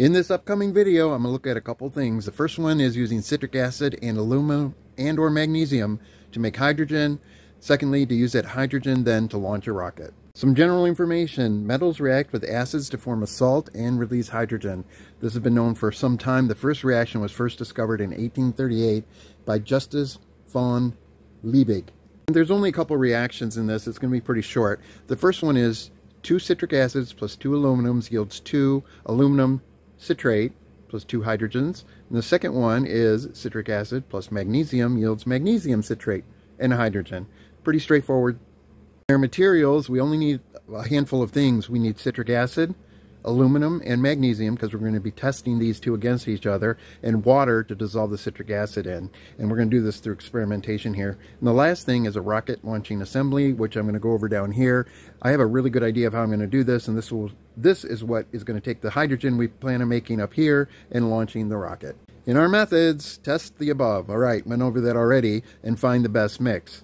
In this upcoming video, I'm going to look at a couple things. The first one is using citric acid and aluminum and or magnesium to make hydrogen. Secondly, to use that hydrogen then to launch a rocket. Some general information. Metals react with acids to form a salt and release hydrogen. This has been known for some time. The first reaction was first discovered in 1838 by Justus von Liebig. There's only a couple reactions in this. It's going to be pretty short. The first one is two citric acids plus two aluminums yields two aluminum citrate plus two hydrogens. And the second one is citric acid plus magnesium yields magnesium citrate and hydrogen. Pretty straightforward. Our materials, we only need a handful of things. We need citric acid, aluminum, and magnesium because we're going to be testing these two against each other, and water to dissolve the citric acid in. And we're going to do this through experimentation here. And the last thing is a rocket launching assembly, which I'm going to go over down here. I have a really good idea of how I'm going to do this, and this will this is what is going to take the hydrogen we plan on making up here and launching the rocket. In our methods, test the above. All right, went over that already, and find the best mix.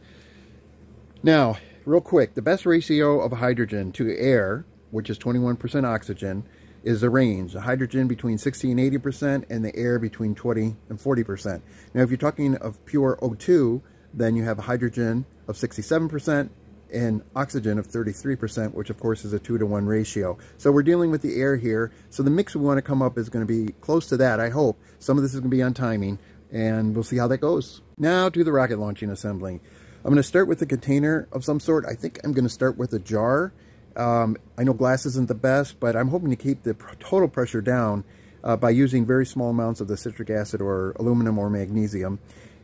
Now, real quick, the best ratio of hydrogen to air which is 21% oxygen, is the range. The hydrogen between 60 and 80% and the air between 20 and 40%. Now, if you're talking of pure O2, then you have hydrogen of 67% and oxygen of 33%, which of course is a 2 to 1 ratio. So we're dealing with the air here. So the mix we want to come up is going to be close to that, I hope. Some of this is going to be on timing, and we'll see how that goes. Now to the rocket launching assembly. I'm going to start with a container of some sort. I think I'm going to start with a jar um, I know glass isn't the best, but I'm hoping to keep the total pressure down uh, by using very small amounts of the citric acid or aluminum or magnesium.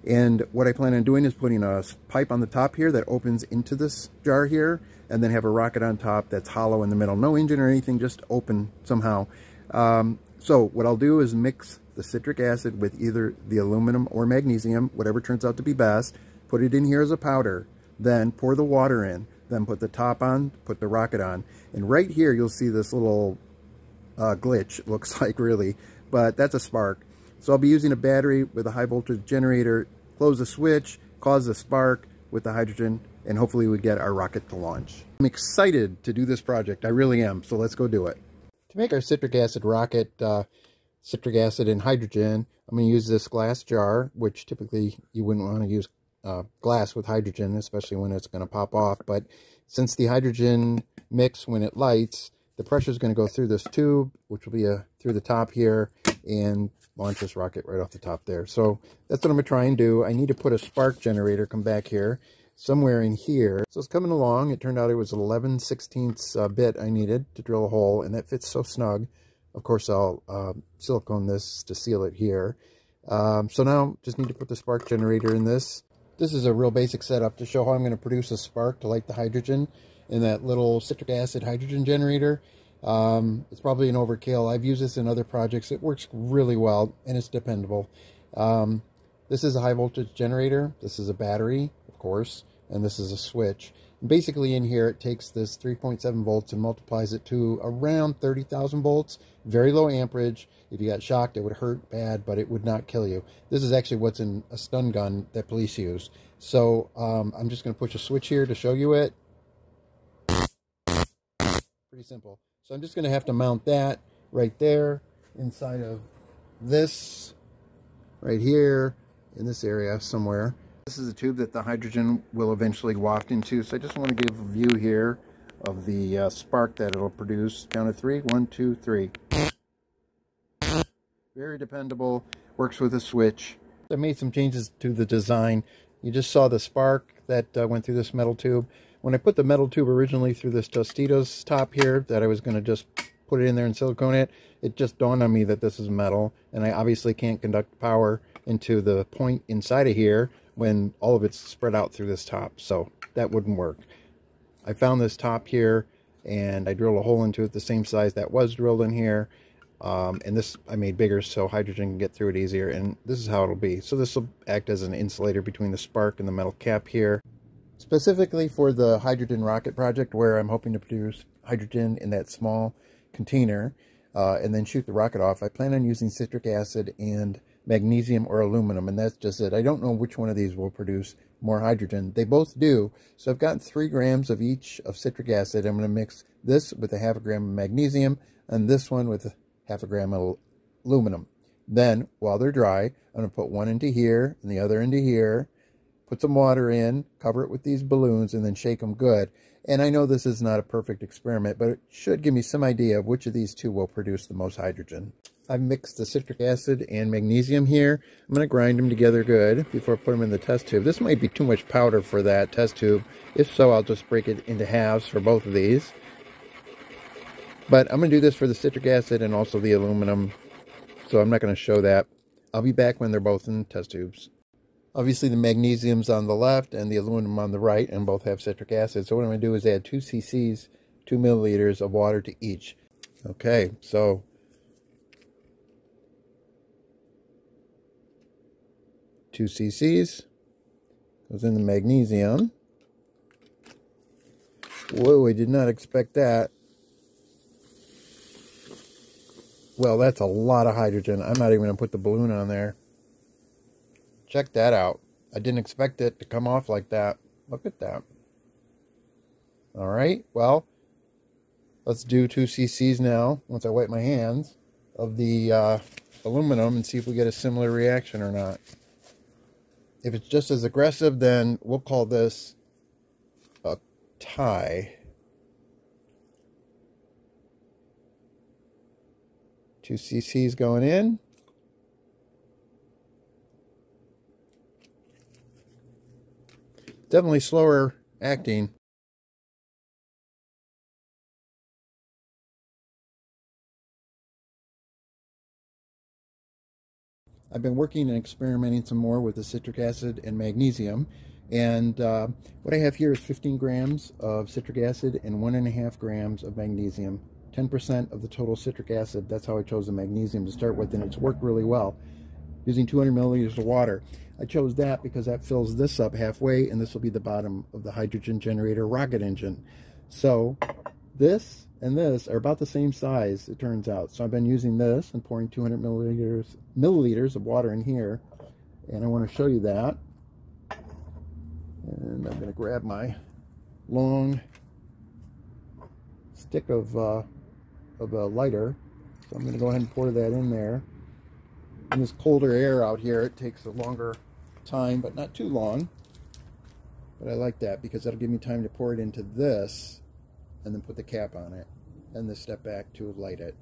And what I plan on doing is putting a pipe on the top here that opens into this jar here, and then have a rocket on top that's hollow in the middle. No engine or anything, just open somehow. Um, so what I'll do is mix the citric acid with either the aluminum or magnesium, whatever turns out to be best, put it in here as a powder, then pour the water in then put the top on, put the rocket on. And right here, you'll see this little uh, glitch, looks like really, but that's a spark. So I'll be using a battery with a high voltage generator, close the switch, cause the spark with the hydrogen, and hopefully we get our rocket to launch. I'm excited to do this project. I really am. So let's go do it. To make our citric acid rocket, uh, citric acid and hydrogen, I'm going to use this glass jar, which typically you wouldn't want to use uh, glass with hydrogen, especially when it's going to pop off. But since the hydrogen mix, when it lights, the pressure is going to go through this tube, which will be a, through the top here, and launch this rocket right off the top there. So that's what I'm going to try and do. I need to put a spark generator, come back here, somewhere in here. So it's coming along. It turned out it was 11 16ths uh, bit I needed to drill a hole, and that fits so snug. Of course, I'll uh, silicone this to seal it here. Um, so now just need to put the spark generator in this. This is a real basic setup to show how I'm going to produce a spark to light the hydrogen in that little citric acid hydrogen generator. Um, it's probably an overkill. I've used this in other projects. It works really well and it's dependable. Um, this is a high voltage generator. This is a battery, of course, and this is a switch. Basically in here, it takes this 3.7 volts and multiplies it to around 30,000 volts. Very low amperage. If you got shocked, it would hurt bad, but it would not kill you. This is actually what's in a stun gun that police use. So um, I'm just going to push a switch here to show you it. Pretty simple. So I'm just going to have to mount that right there inside of this right here in this area somewhere. This is a tube that the hydrogen will eventually waft into. So I just want to give a view here of the uh, spark that it'll produce. Count of three. One, two, three. Very dependable, works with a switch. I made some changes to the design. You just saw the spark that uh, went through this metal tube. When I put the metal tube originally through this Tostitos top here, that I was going to just put it in there and silicone it, it just dawned on me that this is metal, and I obviously can't conduct power into the point inside of here when all of it's spread out through this top, so that wouldn't work. I found this top here, and I drilled a hole into it the same size that was drilled in here, um, and this I made bigger so hydrogen can get through it easier. And this is how it'll be. So this will act as an insulator between the spark and the metal cap here. Specifically for the hydrogen rocket project where I'm hoping to produce hydrogen in that small container uh, and then shoot the rocket off, I plan on using citric acid and magnesium or aluminum. And that's just it. I don't know which one of these will produce more hydrogen. They both do. So I've got three grams of each of citric acid. I'm going to mix this with a half a gram of magnesium and this one with half a gram of aluminum. Then, while they're dry, I'm going to put one into here and the other into here, put some water in, cover it with these balloons, and then shake them good. And I know this is not a perfect experiment, but it should give me some idea of which of these two will produce the most hydrogen. I've mixed the citric acid and magnesium here. I'm going to grind them together good before I put them in the test tube. This might be too much powder for that test tube. If so, I'll just break it into halves for both of these. But I'm going to do this for the citric acid and also the aluminum. So I'm not going to show that. I'll be back when they're both in test tubes. Obviously the magnesium's on the left and the aluminum on the right and both have citric acid. So what I'm going to do is add 2 cc's, 2 milliliters of water to each. Okay, so 2 cc's goes in the magnesium. Whoa, I did not expect that. Well, that's a lot of hydrogen. I'm not even going to put the balloon on there. Check that out. I didn't expect it to come off like that. Look at that. All right, well, let's do 2 cc's now, once I wipe my hands, of the uh, aluminum and see if we get a similar reaction or not. If it's just as aggressive, then we'll call this a tie. 2 cc's going in. Definitely slower acting. I've been working and experimenting some more with the citric acid and magnesium. And uh, what I have here is 15 grams of citric acid and one and a half grams of magnesium. 10% of the total citric acid. That's how I chose the magnesium to start with, and it's worked really well using 200 milliliters of water. I chose that because that fills this up halfway and this will be the bottom of the hydrogen generator rocket engine. So this and this are about the same size, it turns out. So I've been using this and pouring 200 milliliters, milliliters of water in here. And I want to show you that. And I'm going to grab my long stick of, uh, of a lighter. So I'm going to go ahead and pour that in there in this colder air out here, it takes a longer time, but not too long. But I like that because that'll give me time to pour it into this and then put the cap on it and then step back to light it.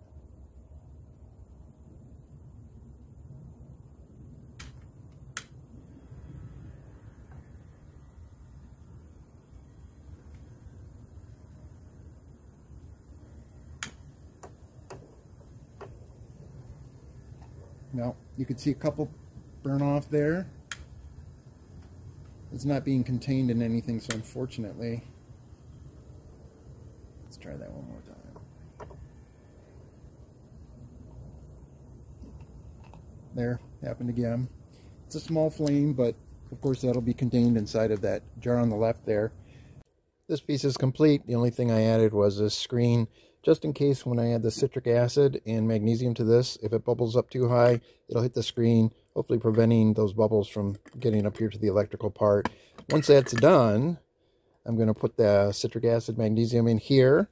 Now, you can see a couple burn off there. It's not being contained in anything, so unfortunately, let's try that one more time. There, happened again. It's a small flame, but of course that'll be contained inside of that jar on the left there. This piece is complete. The only thing I added was a screen just in case when I add the citric acid and magnesium to this, if it bubbles up too high, it'll hit the screen, hopefully preventing those bubbles from getting up here to the electrical part. Once that's done, I'm going to put the citric acid magnesium in here,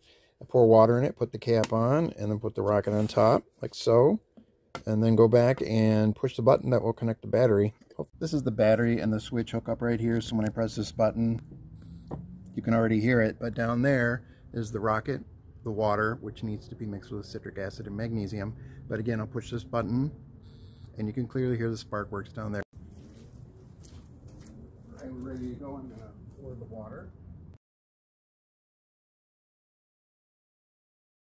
pour water in it, put the cap on, and then put the rocket on top, like so. And then go back and push the button that will connect the battery. This is the battery and the switch hookup right here, so when I press this button, you can already hear it, but down there is the rocket the water, which needs to be mixed with citric acid and magnesium. But again, I'll push this button, and you can clearly hear the spark works down there. All right, we're ready to go. I'm going to pour the water.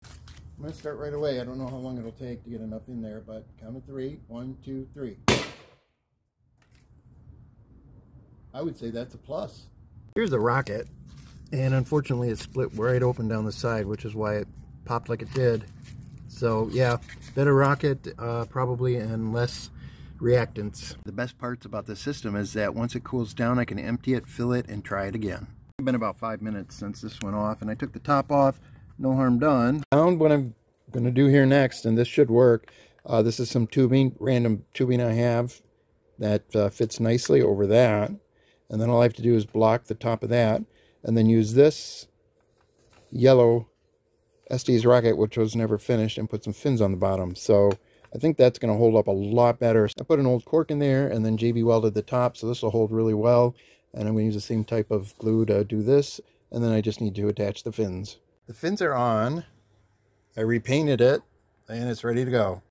I'm going to start right away. I don't know how long it'll take to get enough in there, but count of three. One, two, three. I would say that's a plus. Here's the rocket and unfortunately it split right open down the side which is why it popped like it did so yeah better rocket uh, probably and less reactants. The best parts about the system is that once it cools down I can empty it fill it and try it again. It's been about five minutes since this went off and I took the top off. No harm done. Found what I'm gonna do here next and this should work. Uh, this is some tubing random tubing I have that uh, fits nicely over that. And then all I have to do is block the top of that and then use this yellow Estes rocket, which was never finished, and put some fins on the bottom. So I think that's going to hold up a lot better. I put an old cork in there and then JB welded the top, so this will hold really well. And I'm going to use the same type of glue to do this. And then I just need to attach the fins. The fins are on. I repainted it and it's ready to go.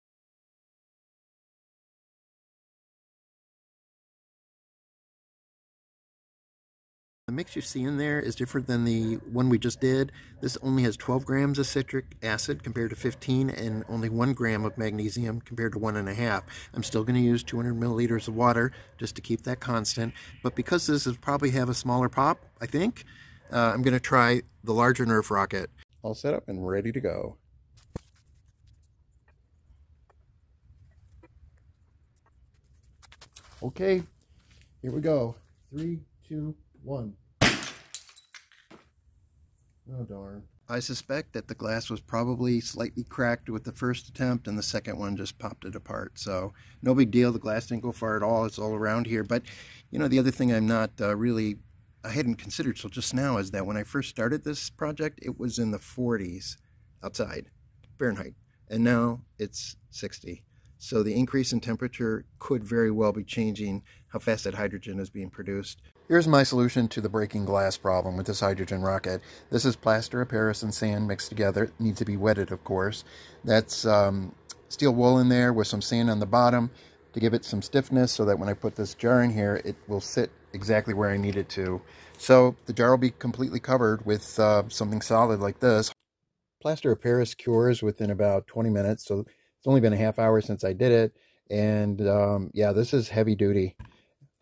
Mix you see in there is different than the one we just did. This only has 12 grams of citric acid compared to 15 and only 1 gram of magnesium compared to 1.5. I'm still going to use 200 milliliters of water just to keep that constant. But because this is probably have a smaller pop, I think, uh, I'm going to try the larger Nerf rocket. All set up and ready to go. Okay, here we go. Three, two, one. Oh, darn. I suspect that the glass was probably slightly cracked with the first attempt and the second one just popped it apart. So no big deal. The glass didn't go far at all. It's all around here. But, you know, the other thing I'm not uh, really, I hadn't considered till just now is that when I first started this project, it was in the 40s outside Fahrenheit. And now it's 60. So the increase in temperature could very well be changing how fast that hydrogen is being produced. Here's my solution to the breaking glass problem with this hydrogen rocket. This is plaster of Paris and sand mixed together. It needs to be wetted, of course. That's um, steel wool in there with some sand on the bottom to give it some stiffness so that when I put this jar in here, it will sit exactly where I need it to. So the jar will be completely covered with uh, something solid like this. Plaster of Paris cures within about 20 minutes, so it's only been a half hour since I did it. And um, yeah, this is heavy duty.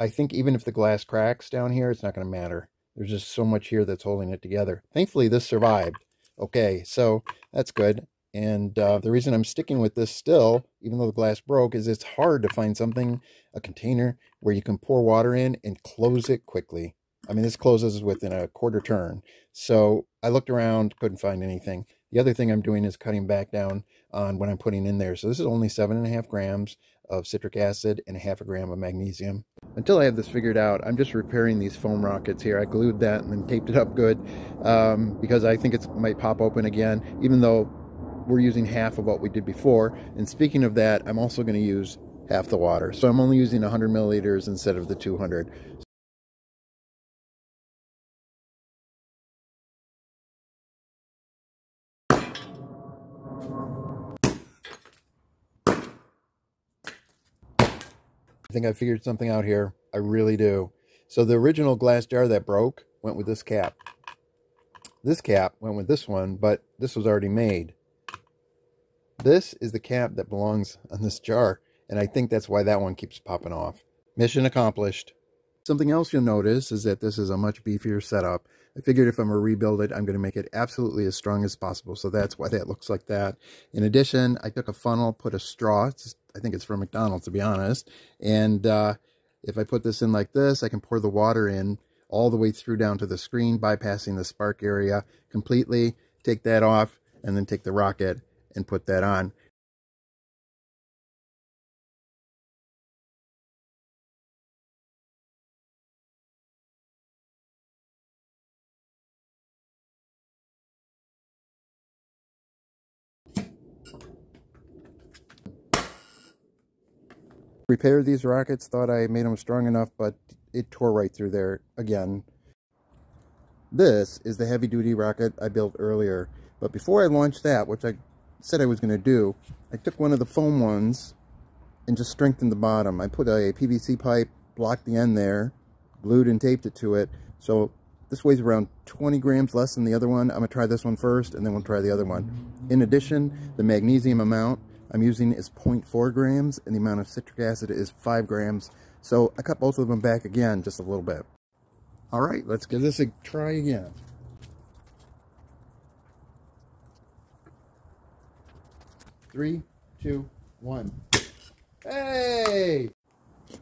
I think even if the glass cracks down here, it's not going to matter. There's just so much here that's holding it together. Thankfully, this survived. Okay, so that's good. And uh, the reason I'm sticking with this still, even though the glass broke, is it's hard to find something, a container, where you can pour water in and close it quickly. I mean, this closes within a quarter turn. So I looked around, couldn't find anything. The other thing I'm doing is cutting back down on what I'm putting in there. So this is only seven and a half grams of citric acid and a half a gram of magnesium. Until I have this figured out, I'm just repairing these foam rockets here. I glued that and then taped it up good um, because I think it might pop open again, even though we're using half of what we did before. And speaking of that, I'm also going to use half the water. So I'm only using 100 milliliters instead of the 200. I think I figured something out here. I really do. So the original glass jar that broke went with this cap. This cap went with this one, but this was already made. This is the cap that belongs on this jar, and I think that's why that one keeps popping off. Mission accomplished. Something else you'll notice is that this is a much beefier setup. I figured if I'm going to rebuild it, I'm going to make it absolutely as strong as possible. So that's why that looks like that. In addition, I took a funnel, put a straw, I think it's from McDonald's to be honest. And uh, if I put this in like this, I can pour the water in all the way through down to the screen, bypassing the spark area completely. Take that off and then take the rocket and put that on. Repaired these rockets, thought I made them strong enough, but it tore right through there again. This is the heavy-duty rocket I built earlier. But before I launched that, which I said I was going to do, I took one of the foam ones and just strengthened the bottom. I put a PVC pipe, blocked the end there, glued and taped it to it. So this weighs around 20 grams less than the other one. I'm going to try this one first, and then we'll try the other one. In addition, the magnesium amount I'm using is 0.4 grams and the amount of citric acid is 5 grams. So I cut both of them back again just a little bit. All right, let's give this a try again. Three, two, one. Hey!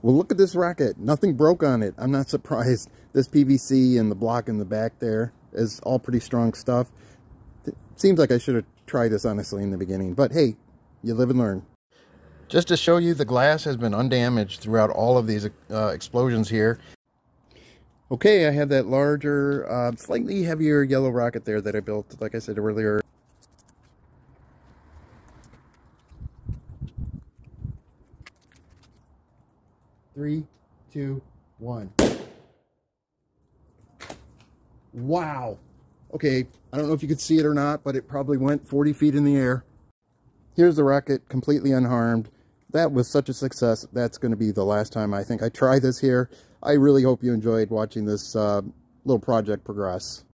Well, look at this rocket. Nothing broke on it. I'm not surprised. This PVC and the block in the back there is all pretty strong stuff. It seems like I should have tried this honestly in the beginning. But hey, you live and learn. Just to show you, the glass has been undamaged throughout all of these uh, explosions here. Okay, I had that larger, uh, slightly heavier yellow rocket there that I built, like I said earlier. Three, two, one. Wow. Okay, I don't know if you could see it or not, but it probably went 40 feet in the air. Here's the rocket completely unharmed. That was such a success. That's going to be the last time I think I try this here. I really hope you enjoyed watching this uh, little project progress.